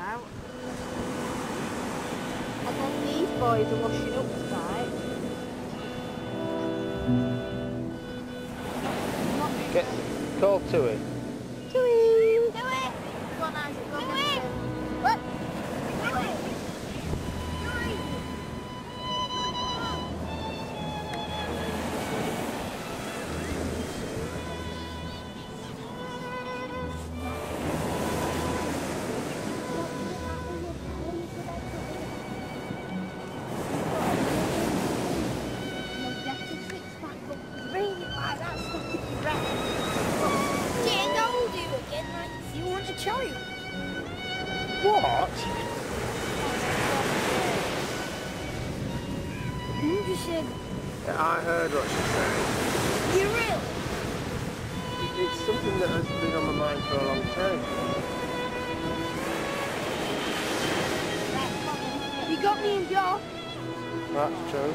out. And then these boys are washing up tonight. Get call to it. Child. What? You just said, I heard what she said. You're real? It's something that has been on my mind for a long time. You got me in jar. That's true.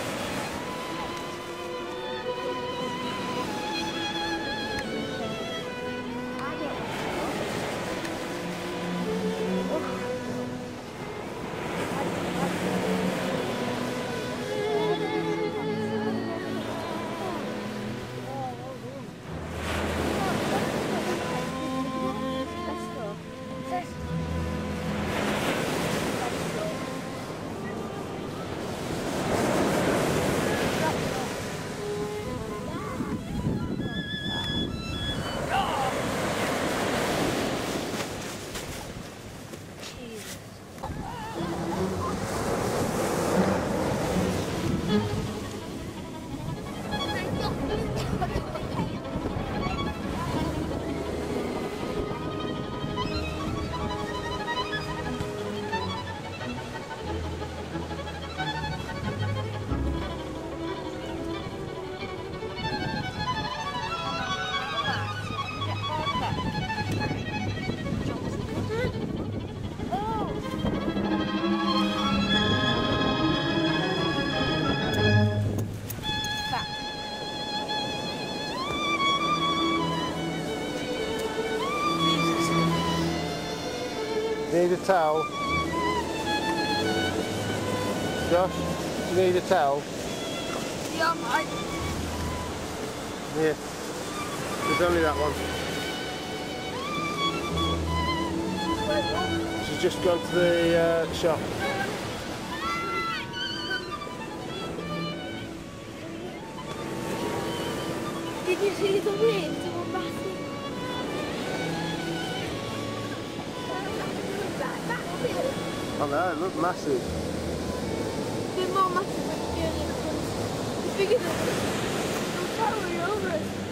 Mm-hmm. Need a towel? Josh, do you need a towel? Yeah. Here. There's only that one. She's just gone to the uh, shop. Did you see the waves? Oh no, it looked massive. They're more massive than the It's bigger than the tower over it.